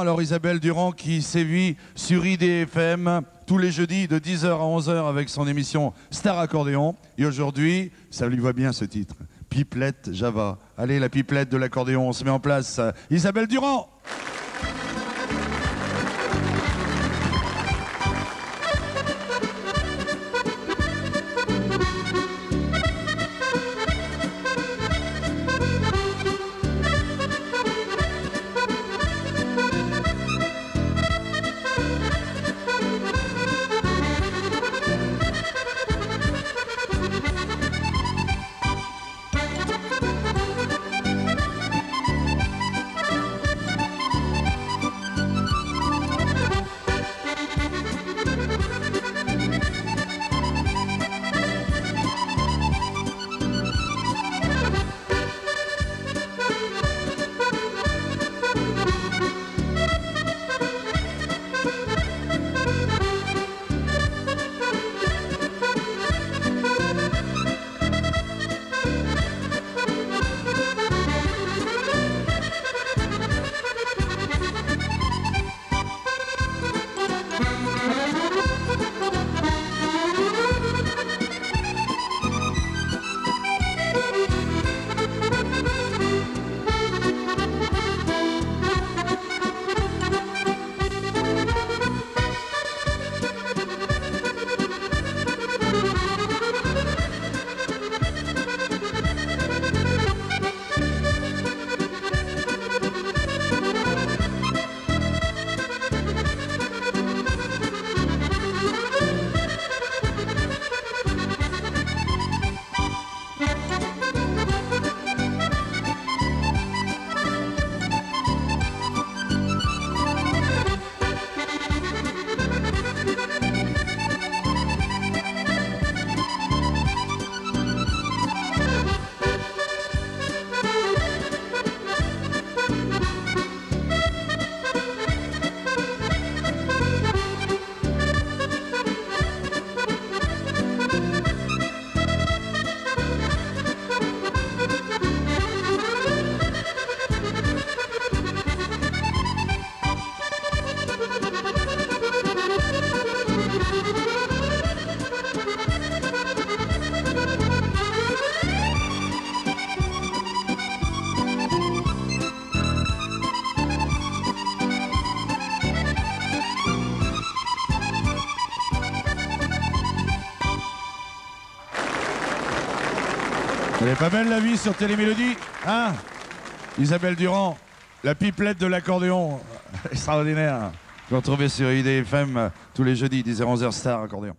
Alors Isabelle Durand qui sévit sur IDFM tous les jeudis de 10h à 11h avec son émission Star Accordéon. Et aujourd'hui, ça lui va bien ce titre, Pipelette Java. Allez, la pipelette de l'accordéon, on se met en place. Isabelle Durand Elle est pas belle la vie sur Télémélodie Hein? Isabelle Durand, la pipelette de l'accordéon. Extraordinaire. Vous retrouvez sur IDFM tous les jeudis, 10h-11h Star Accordéon.